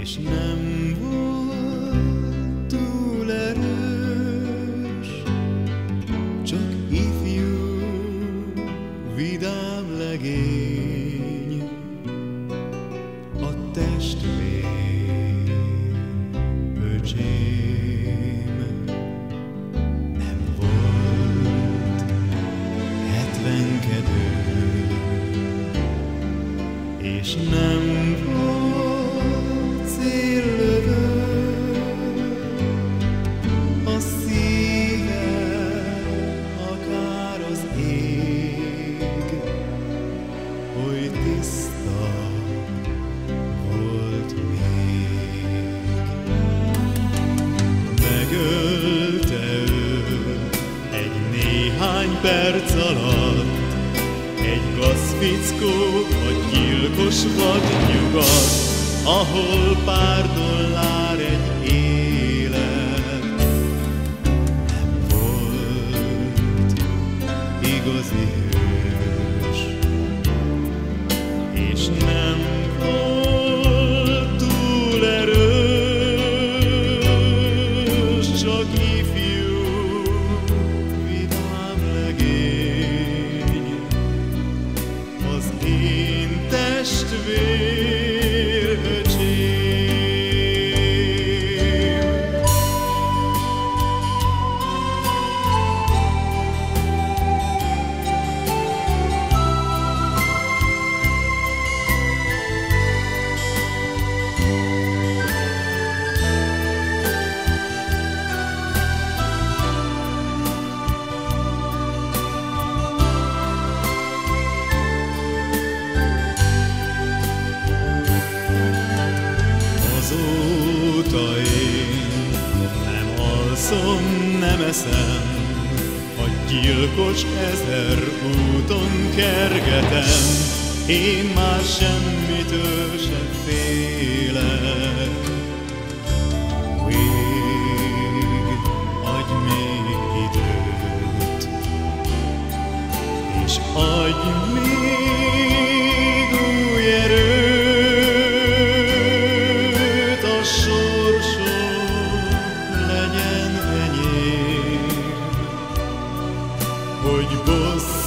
és nem volt túl erős, csak ifjú, vidám legény, a testvér, öcsém. Nem volt hetvenkedő, és nem volt oly tiszta volt még. Megölte ő egy néhány perc alatt, egy gazfickó, a gyilkos vadnyugat, ahol pár dollár egy élet. Volt igazi hős, alszom, nem eszem, a gyilkos ezer úton kergetem, én már semmitől sem félek. Még adj még időt, és adj még új erőt, foi você.